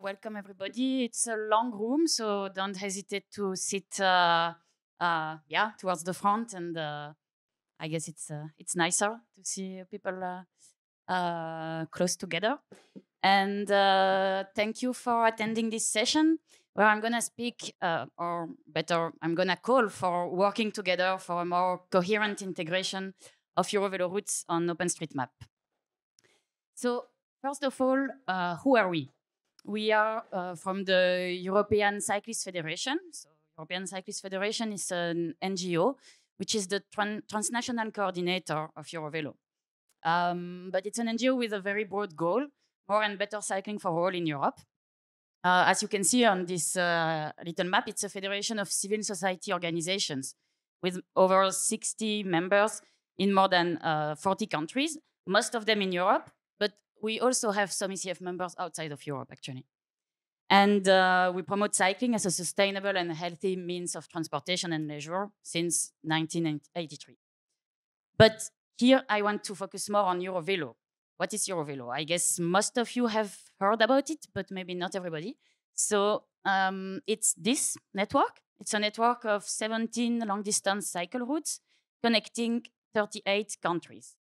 welcome everybody. It's a long room, so don't hesitate to sit, uh, uh, yeah, towards the front, and uh, I guess it's uh, it's nicer to see people uh, uh, close together. And thank you for attending this session, where I'm gonna speak, or better, I'm gonna call for working together for a more coherent integration of Eurovelo routes on OpenStreetMap. So first of all, who are we? We are uh, from the European Cyclist Federation. So European Cyclist Federation is an NGO, which is the tran- transnational coordinator of Eurovelo. Um, but it's an NGO with a very broad goal, more and better cycling for all in Europe. Uh, as you can see on this uh, little map, it's a federation of civil society organizations with over 60 members in more than uh, 40 countries, most of them in Europe, we also have some ECF members outside of Europe, actually. And uh, we promote cycling as a sustainable and healthy means of transportation and leisure since 1983. But here I want to focus more on Eurovelo. What is Eurovelo? I guess most of you have heard about it, but maybe not everybody. So um, it's this network. It's a network of 17 long distance cycle routes connecting 38 countries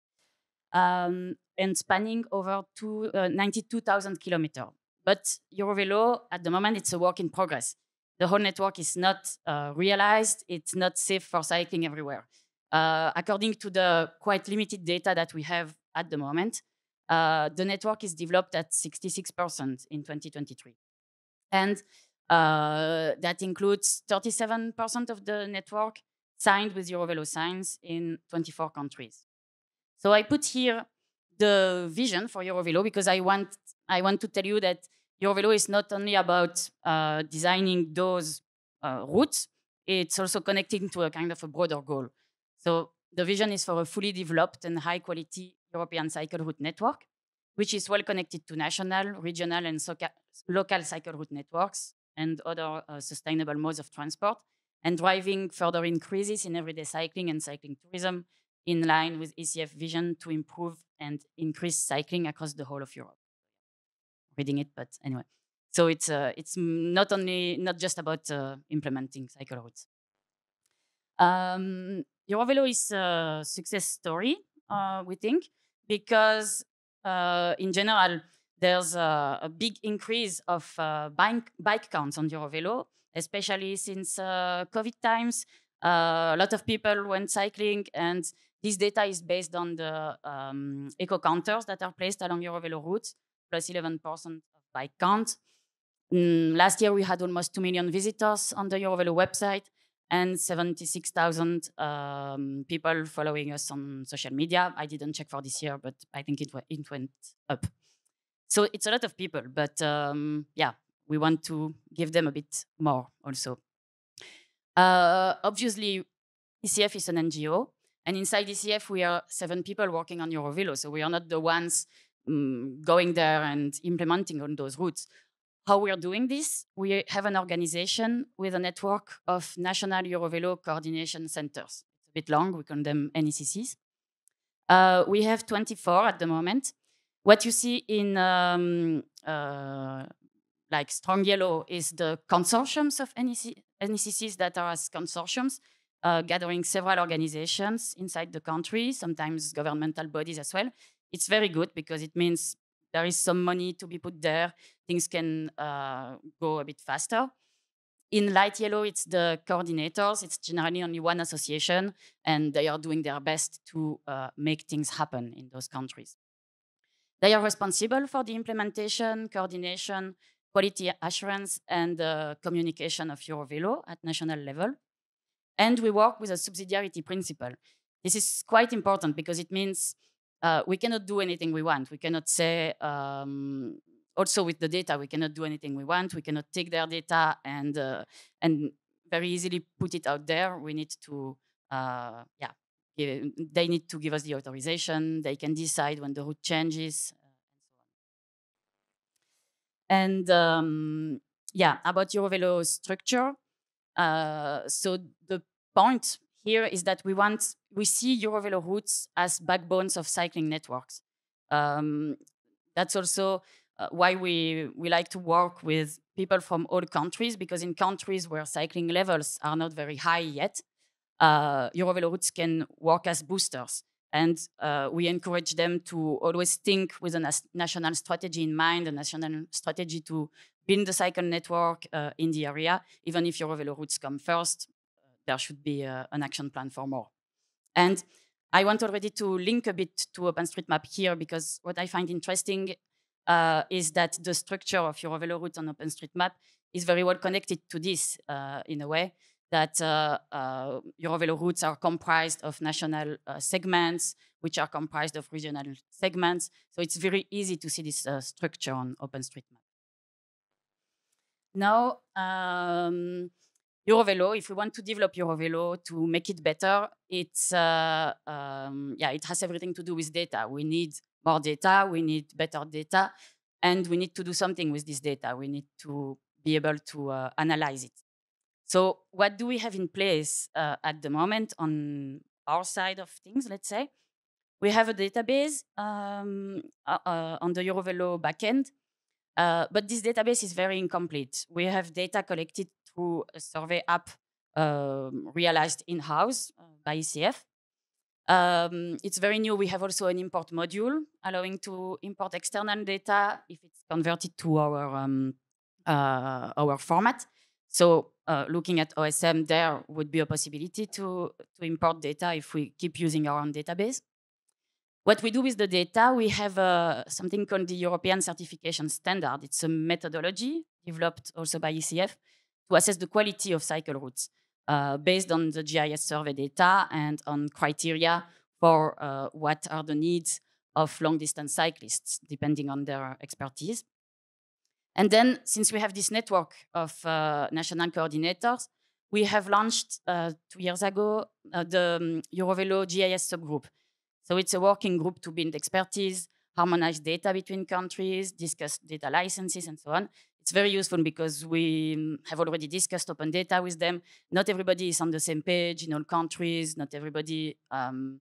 um, and spanning over two, uh, 92,000 kilometers. But Eurovelo, at the moment, it's a work in progress. The whole network is not uh, realized. It's not safe for cycling everywhere. Uh, according to the quite limited data that we have at the moment, uh, the network is developed at 66% in 2023. And uh, that includes 37% of the network signed with Eurovelo signs in 24 countries. So I put here the vision for Eurovelo because I want I want to tell you that Eurovelo is not only about uh, designing those uh, routes; it's also connecting to a kind of a broader goal. So the vision is for a fully developed and high quality European cycle route network, which is well connected to national, regional, and local cycle route networks and other uh, sustainable modes of transport, and driving further increases in everyday cycling and cycling tourism in line with ECF vision to improve and increase cycling across the whole of Europe. Reading it, but anyway. So it's uh, it's not only not just about uh, implementing cycle routes. Um, Eurovelo is a success story, uh, we think, because uh, in general there's a, a, big increase of uh, bike bike counts on Eurovelo, especially since uh, COVID times. a lot of people went cycling and this data is based on the um, eco counters that are placed along Eurovelo routes, plus 11% of bike count. Mm, last year, we had almost 2 million visitors on the Eurovelo website and 76,000 um, people following us on social media. I didn't check for this year, but I think it, it went up. So it's a lot of people, but um, yeah, we want to give them a bit more also. Uh, obviously, ECF is an NGO, and inside ECF, we are seven people working on Eurovelo. So we are not the ones um, going there and implementing on those routes. How we are doing this? We have an organization with a network of national Eurovelo coordination centers. It's a bit long, we call them NECCs. Uh, we have 24 at the moment. What you see in um, uh, like strong yellow is the consortiums of NEC NECCs that are as consortiums uh, gathering several organizations inside the country, sometimes governmental bodies as well. It's very good because it means there is some money to be put there. Things can uh, go a bit faster. In light yellow, it's the coordinators. It's generally only one association, and they are doing their best to uh, make things happen in those countries. They are responsible for the implementation, coordination, quality assurance, and uh, communication of Eurovelo at national level. And we work with a subsidiarity principle. This is quite important because it means uh, we cannot do anything we want. We cannot say, um, also with the data, we cannot do anything we want. We cannot take their data and, uh, and very easily put it out there. We need to, uh, yeah, they need to give us the authorization. They can decide when the route changes, uh, and um, yeah, about Eurovelo structure, so the point here is that we want we see Eurovelo routes as backbones of cycling networks. Um, that's also uh, why we, we like to work with people from all countries, because in countries where cycling levels are not very high yet, uh, Eurovelo routes can work as boosters. And uh, we encourage them to always think with a national strategy in mind, a national strategy to build the cycle network uh, in the area. Even if Eurovelo routes come first, there should be uh, an action plan for more. And I want already to link a bit to OpenStreetMap here because what I find interesting uh, is that the structure of Eurovelo route on OpenStreetMap is very well connected to this uh, in a way that uh, uh, Eurovelo routes are comprised of national uh, segments, which are comprised of regional segments. So it's very easy to see this uh, structure on OpenStreetMap. Now, um, Eurovelo, if we want to develop Eurovelo to make it better, it's uh, um, yeah, it has everything to do with data. We need more data, we need better data, and we need to do something with this data. We need to be able to uh, analyze it. So what do we have in place uh, at the moment on our side of things, let's say? We have a database um, uh, uh on the Eurovelo backend, uh, but this database is very incomplete. We have data collected through a survey app um, realized in-house uh, by ECF. Um, it's very new. We have also an import module allowing to import external data if it's converted to our um, uh, our format. So uh, looking at OSM, there would be a possibility to, to import data if we keep using our own database. What we do with the data, we have uh, something called the European Certification Standard. It's a methodology developed also by ECF to assess the quality of cycle routes uh, based on the GIS survey data and on criteria for uh, what are the needs of long distance cyclists, depending on their expertise. And then, since we have this network of uh, national coordinators, we have launched uh, two years ago uh, the um, Eurovelo GIS subgroup. So it's a working group to build expertise, harmonize data between countries, discuss data licenses, and so on. It's very useful because we um, have already discussed open data with them. Not everybody is on the same page in all countries. Not everybody um,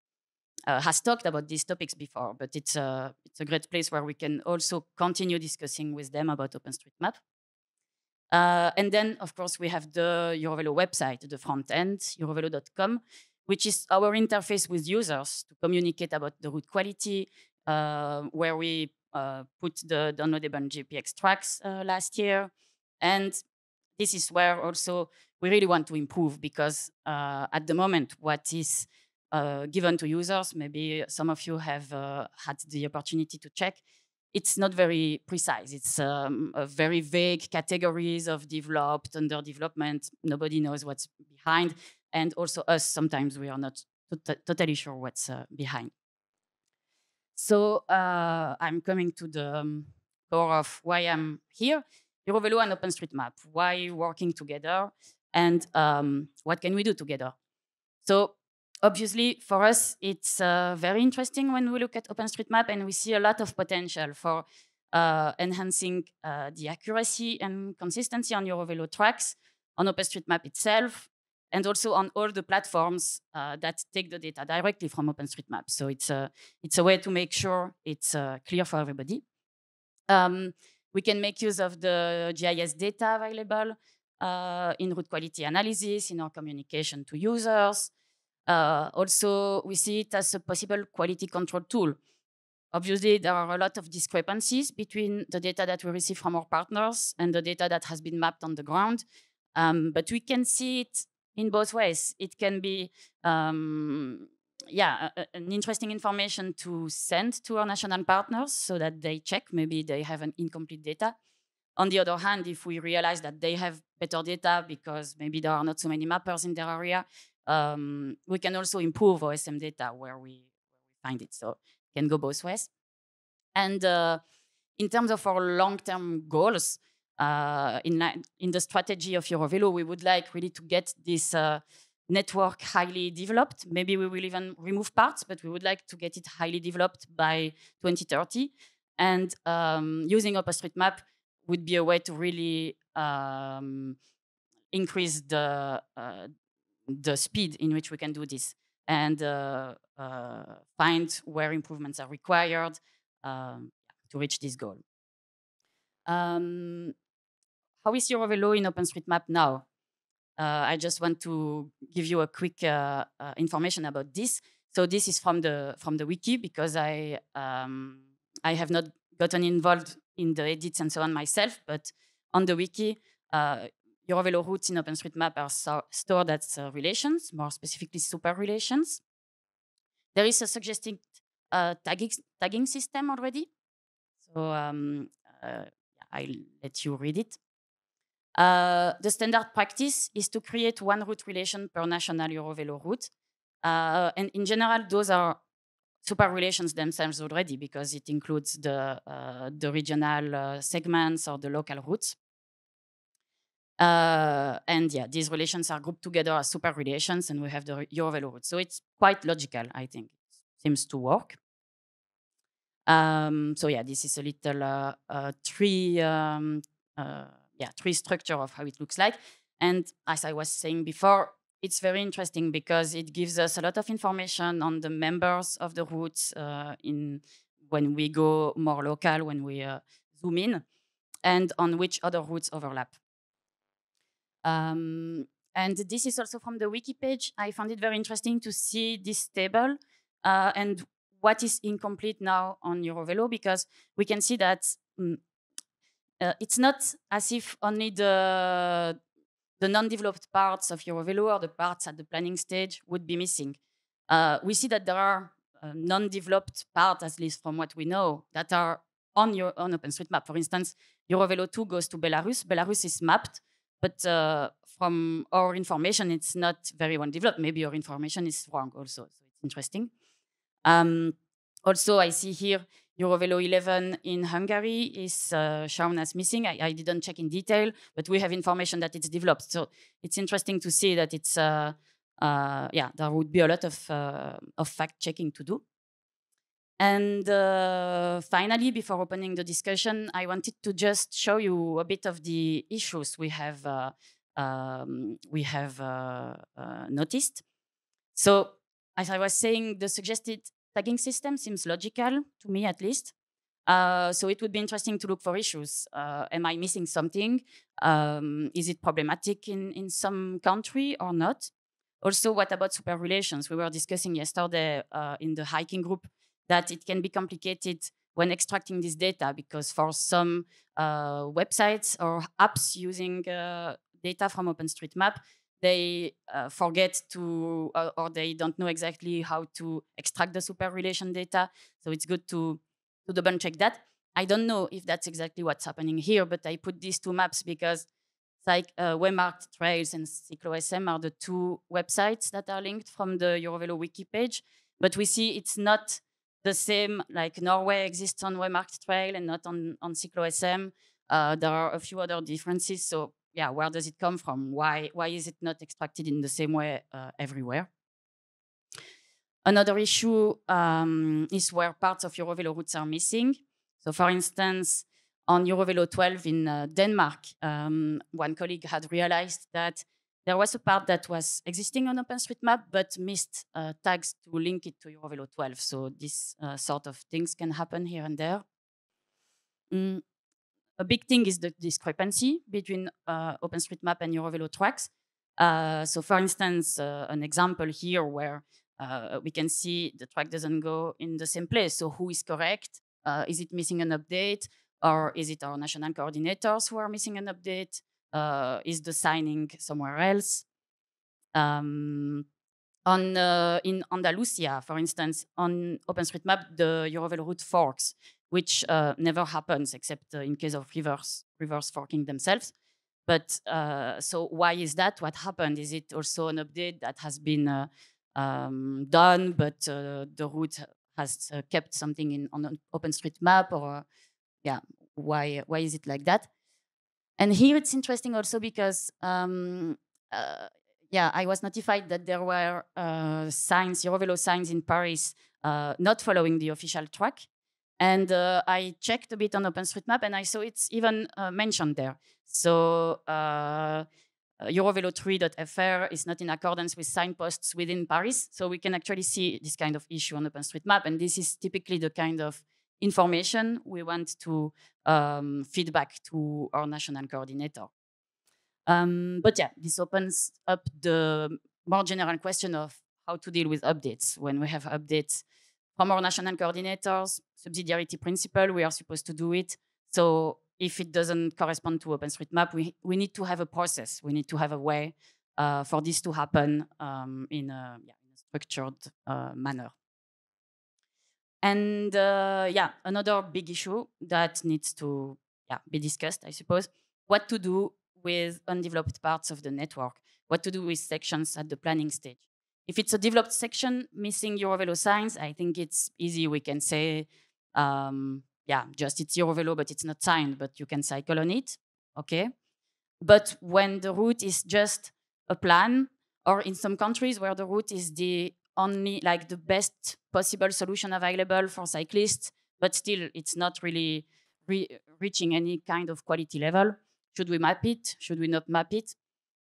uh, has talked about these topics before, but it's a, it's a great place where we can also continue discussing with them about OpenStreetMap. Uh, and then, of course, we have the Eurovelo website, the front end, eurovelo.com, which is our interface with users to communicate about the route quality, uh, where we uh, put the downloadable GPX tracks uh, last year. And this is where also we really want to improve because uh, at the moment, what is uh, given to users. Maybe some of you have uh, had the opportunity to check. It's not very precise. It's um, very vague categories of developed, under development. Nobody knows what's behind. And also us, sometimes we are not totally sure what's uh, behind. So uh, I'm coming to the um, core of why I'm here. Eurovelo and OpenStreetMap, why working together and um, what can we do together? So obviously, for us, it's uh, very interesting when we look at OpenStreetMap and we see a lot of potential for uh, enhancing uh, the accuracy and consistency on Eurovelo tracks, on OpenStreetMap itself, and also on all the platforms uh, that take the data directly from OpenStreetMap. So it's a, it's a way to make sure it's uh, clear for everybody. Um, we can make use of the GIS data available uh, in route quality analysis, in our communication to users, uh, also, we see it as a possible quality control tool. Obviously, there are a lot of discrepancies between the data that we receive from our partners and the data that has been mapped on the ground. Um, but we can see it in both ways. It can be, um, yeah, a, an interesting information to send to our national partners so that they check maybe they have an incomplete data. On the other hand, if we realize that they have better data because maybe there are not so many mappers in their area, um, we can also improve OSM data where we, find it. So it can go both ways. And uh, in terms of our long-term goals, uh, in, in the strategy of Eurovelo, we would like really to get this uh, network highly developed. Maybe we will even remove parts, but we would like to get it highly developed by 2030. And um, using OpenStreetMap would be a way to really um, increase the, uh, the speed in which we can do this and uh, uh, find where improvements are required um, to reach this goal. Um, how is Eurovelo in OpenStreetMap now? Uh, I just want to give you a quick uh, uh, information about this. So this is from the from the wiki because I um, I have not gotten involved in the edits and so on myself, but on the wiki, uh, Eurovelo routes in OpenStreetMap are so stored as uh, relations, more specifically super relations. There is a suggested uh, tagging, tagging system already. So um, uh, I'll let you read it. Uh, the standard practice is to create one route relation per national Eurovelo route. Uh, and in general, those are super relations themselves already because it includes the, uh, the regional segments or the local routes. Uh, and yeah, these relations are grouped together as super relations, and we have the Eurovelo root. So it's quite logical, I think. It seems to work. Um, so yeah, this is a little uh, uh, tree, um, uh, yeah, tree structure of how it looks like. And as I was saying before, it's very interesting because it gives us a lot of information on the members of the routes uh, in when we go more local, when we uh, zoom in, and on which other routes overlap. Um, and this is also from the wiki page. I found it very interesting to see this table uh, and what is incomplete now on Eurovelo because we can see that mm, uh, it's not as if only the the non-developed parts of Eurovelo or the parts at the planning stage would be missing. Uh, we see that there are uh, non-developed parts, at least from what we know, that are on your on OpenStreetMap. For instance, Eurovelo 2 goes to Belarus. Belarus is mapped, but uh, from our information, it's not very well developed. Maybe your information is wrong also, so it's interesting. Um, also, I see here Eurovelo 11 in Hungary is uh, shown as missing. I, I, didn't check in detail, but we have information that it's developed. So it's interesting to see that it's, uh, uh, yeah, there would be a lot of, uh, of fact checking to do. And uh, finally, before opening the discussion, I wanted to just show you a bit of the issues we have, uh, um, we have noticed. So as I was saying, the suggested tagging system seems logical to me at least. Uh, so it would be interesting to look for issues. Uh, am I missing something? Um, is it problematic in, in some country or not? Also, what about super relations? We were discussing yesterday uh, in the hiking group that it can be complicated when extracting this data because for some uh, websites or apps using uh, data from OpenStreetMap, they uh, forget to or they don't know exactly how to extract the super relation data. So it's good to, to double check that. I don't know if that's exactly what's happening here, but I put these two maps because like uh, Waymarked Trails and CycloSM are the two websites that are linked from the Eurovelo wiki page. But we see it's not the same, like Norway exists on Waymarked Trail and not on, on CycloSM. Uh, there are a few other differences. So yeah, where does it come from? Why, why is it not extracted in the same way uh, everywhere? Another issue um, is where parts of Eurovelo routes are missing. So for instance, on Eurovelo 12 in uh, Denmark, um, one colleague had realized that there was a part that was existing on OpenStreetMap, but missed uh, tags to link it to Eurovelo 12. So this uh, sort of things can happen here and there. Mm, a big thing is the discrepancy between uh, OpenStreetMap and Eurovelo tracks. Uh, so for instance, uh, an example here where uh, we can see the track doesn't go in the same place. So who is correct? Is it missing an update? Or is it our national coordinators who are missing an update? Uh, is the signing somewhere else? Um, on, in Andalusia, for instance, on OpenStreetMap, the Eurovelo route forks which uh, never happens except uh, in case of reverse reverse forking themselves. But uh, so why is that? What happened? Is it also an update that has been uh, um, done, but uh, the route has uh, kept something in on OpenStreetMap, or yeah, why why is it like that? And here it's interesting also because um, yeah, I was notified that there were signs, Eurovelo signs in Paris, not following the official track. And uh, I checked a bit on OpenStreetMap and I saw it's even uh, mentioned there. So uh, Eurovelo3.fr is not in accordance with signposts within Paris. So we can actually see this kind of issue on OpenStreetMap. And this is typically the kind of information we want to um, feedback to our national coordinator. Um, but yeah, this opens up the more general question of how to deal with updates. When we have updates from our national coordinators, subsidiarity principle, we are supposed to do it. So if it doesn't correspond to OpenStreetMap, we, we need to have a process. We need to have a way uh, for this to happen um, in, a, yeah, a, structured uh, manner. And uh, yeah, another big issue that needs to yeah, be discussed, I suppose, what to do with undeveloped parts of the network, what to do with sections at the planning stage. If it's a developed section missing Eurovelo signs, I think it's easy. We can say, um, yeah, just it's Eurovelo, but it's not signed, but you can cycle on it. Okay. But when the route is just a plan, or in some countries where the route is the only, like the best possible solution available for cyclists, but still it's not really re reaching any kind of quality level. Should we map it? Should we not map it?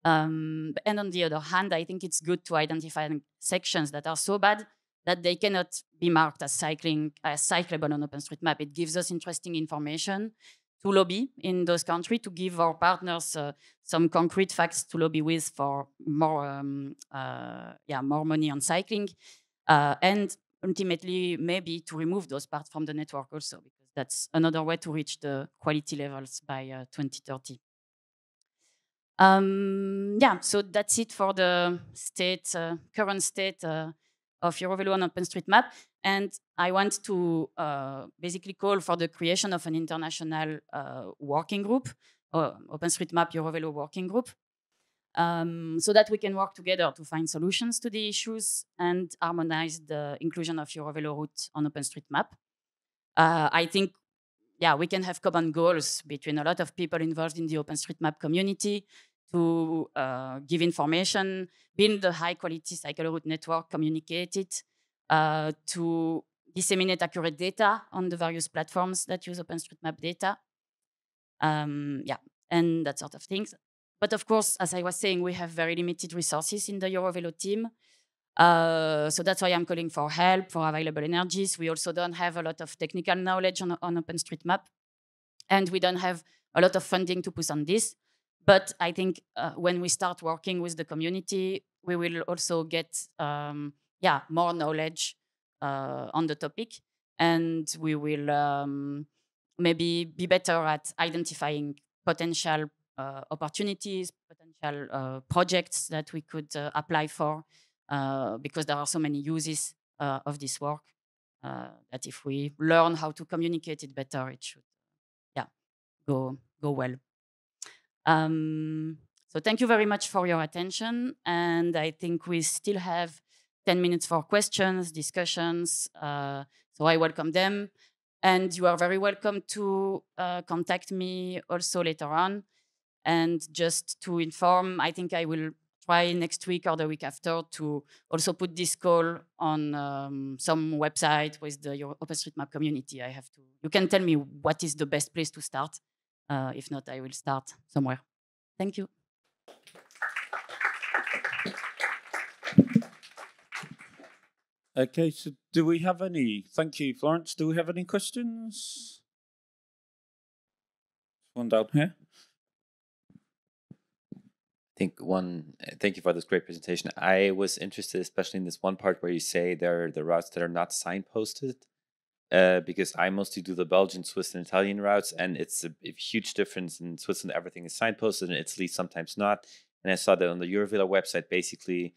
Um, and on the other hand, I think it's good to identify sections that are so bad that they cannot be marked as cycling as cyclable on OpenStreetMap. It gives us interesting information to lobby in those countries to give our partners uh, some concrete facts to lobby with for more um, uh, yeah more money on cycling uh, and ultimately maybe to remove those parts from the network also because that's another way to reach the quality levels by uh, 2030 um, yeah, so that's it for the state, uh, current state uh, of Eurovelo on OpenStreetMap. And I want to uh, basically call for the creation of an international uh, working group, uh, OpenStreetMap Eurovelo working group, um, so that we can work together to find solutions to the issues and harmonize the inclusion of Eurovelo route on OpenStreetMap. Uh, I think yeah, we can have common goals between a lot of people involved in the OpenStreetMap community to uh, give information, build a high quality cycle route network, communicate it, uh, to disseminate accurate data on the various platforms that use OpenStreetMap data. Um, yeah, and that sort of things. But of course, as I was saying, we have very limited resources in the Eurovelo team. Uh, so that's why I'm calling for help, for available energies. We also don't have a lot of technical knowledge on, on OpenStreetMap. And we don't have a lot of funding to put on this. But I think uh, when we start working with the community, we will also get um, yeah more knowledge uh, on the topic, and we will um, maybe be better at identifying potential uh, opportunities, potential uh, projects that we could uh, apply for, uh, because there are so many uses of this work that if we learn how to communicate it better, it should yeah go go well. Um, so thank you very much for your attention. And I think we still have 10 minutes for questions, discussions. Uh, so I welcome them. And you are very welcome to uh, contact me also later on. And just to inform, I think I will try next week or the week after to also put this call on um, some website with the your OpenStreetMap community. I have to. You can tell me what is the best place to start, uh, if not, I will start somewhere. Thank you. Okay, so do we have any? Thank you, Florence. Do we have any questions? One down here. I think one, thank you for this great presentation. I was interested, especially in this one part where you say there are the routes that are not signposted uh, because I mostly do the Belgian, Swiss, and Italian routes, and it's a, a, huge difference. In Switzerland, everything is signposted, in Italy, sometimes not. And I saw that on the Eurovelo website, basically,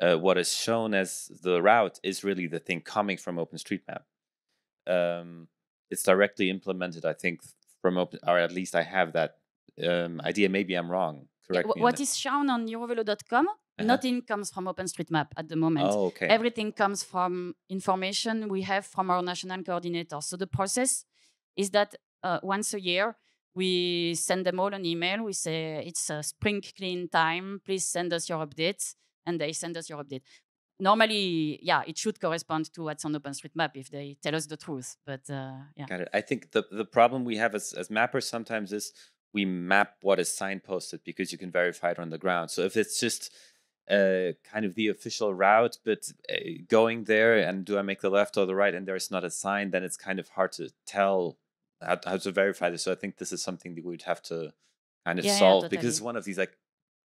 uh, what is shown as the route is really the thing coming from OpenStreetMap. Um, it's directly implemented, I think, from Open, or at least I have that um, idea. Maybe I'm wrong. Correct. Yeah, what is shown on Eurovelo.com uh-huh. Nothing comes from OpenStreetMap at the moment. Oh, okay. Everything comes from information we have from our national coordinator. So the process is that uh, once a year, we send them all an email. We say, it's a spring clean time. Please send us your updates. And they send us your update. Normally, yeah, it should correspond to what's on OpenStreetMap if they tell us the truth. But uh, yeah. Got it. I think the, the problem we have as, as mappers sometimes is we map what is signposted because you can verify it on the ground. So if it's just uh, kind of the official route, but uh, going there and do I make the left or the right, and there's not a sign, then it's kind of hard to tell how, how to verify this. So I think this is something that we'd have to kind of Yeah, yeah, solve because it's one of these like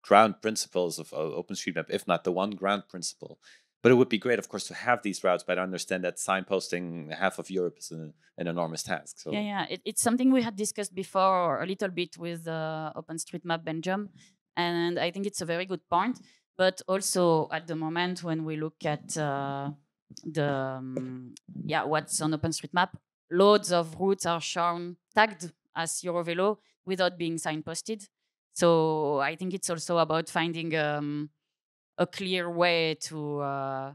ground principles of uh, OpenStreetMap, if not the one ground principle. But it would be great, of course, to have these routes. But I understand that signposting half of Europe is an, an enormous task. So Yeah, yeah. It, it's something we had discussed before a little bit with uh, OpenStreetMap Belgium, and I think it's a very good point. But also at the moment when we look at uh, the um, yeah what's on OpenStreetMap, loads of routes are shown tagged as Eurovelo without being signposted. So I think it's also about finding um, a clear way to uh,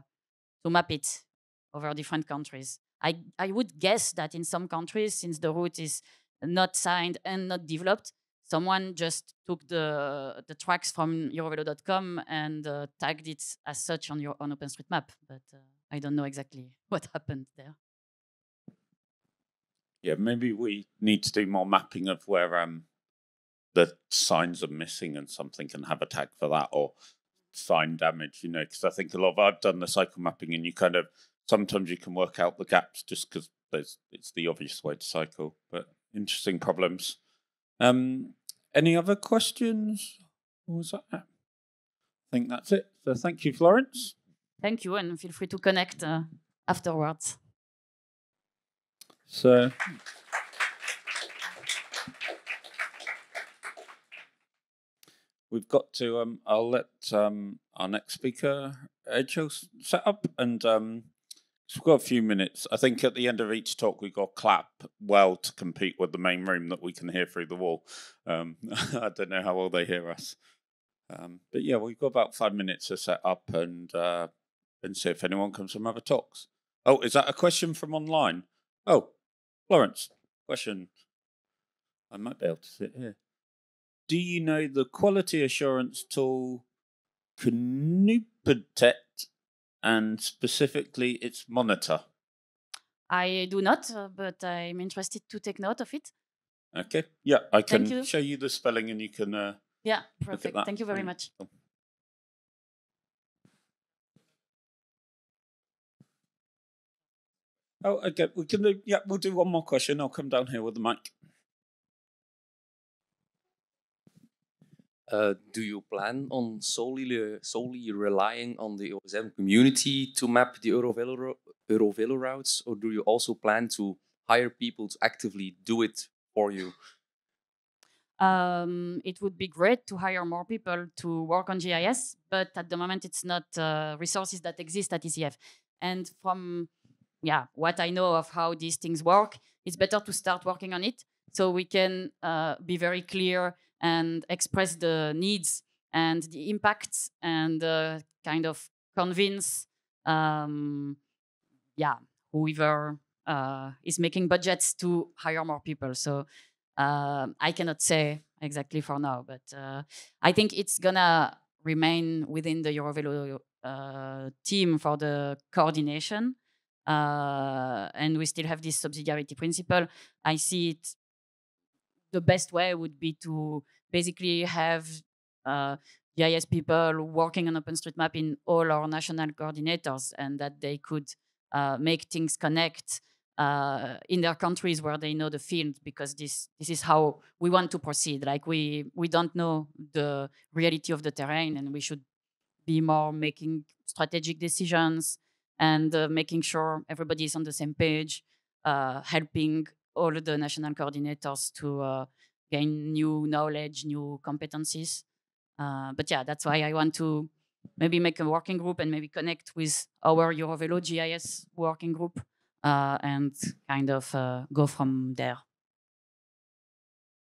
to map it over different countries. I, I would guess that in some countries, since the route is not signed and not developed, someone just took the the tracks from Eurovelo.com and uh, tagged it as such on your on OpenStreetMap. But uh, I don't know exactly what happened there. Yeah, maybe we need to do more mapping of where um the signs are missing and something can have a tag for that or sign damage, you know, because I think a lot of I've done the cycle mapping and you kind of sometimes you can work out the gaps just because it's the obvious way to cycle, but interesting problems. Um, any other questions? What was that? I think that's it. So thank you, Florence. Thank you, and feel free to connect uh, afterwards. So we've got to. Um, I'll let um, our next speaker, Ejo, set up, and um, so we've got a few minutes. I think at the end of each talk, we've got clap well to compete with the main room that we can hear through the wall. Um, I don't know how well they hear us, um, but yeah, we've got about five minutes to set up and uh, and see if anyone comes from other talks. Oh, is that a question from online? Oh, Florence, question. I might be able to sit here. Do you know the quality assurance tool Knooppuntnet and specifically its monitor? I do not, uh, but I'm interested to take note of it. Okay. Yeah, I can you. show you the spelling and you can uh, Yeah, perfect. Thank you very much. Cool. Oh, okay. We can do. Yeah, we'll do one more question. I'll come down here with the mic. Uh, do you plan on solely solely relying on the OSM community to map the Eurovelo, Eurovelo routes, or do you also plan to hire people to actively do it for you? Um, it would be great to hire more people to work on GIS, but at the moment it's not uh, resources that exist at ECF. And from yeah, what I know of how these things work, it's better to start working on it so we can uh, be very clear and express the needs and the impacts and uh, kind of convince um, yeah whoever uh, is making budgets to hire more people. So um, I cannot say exactly for now, but uh, I think it's gonna remain within the Eurovelo uh, team for the coordination. Uh, and we still have this subsidiarity principle. I see it. The best way would be to basically have uh, GIS people working on OpenStreetMap in all our national coordinators, and that they could uh, make things connect uh, in their countries where they know the field because this this is how we want to proceed. Like we we don't know the reality of the terrain and we should be more making strategic decisions and uh, making sure everybody is on the same page uh, helping all the national coordinators to uh, gain new knowledge new competencies uh, but yeah that's why i want to maybe make a working group and maybe connect with our eurovelo gis working group uh, and kind of go from there.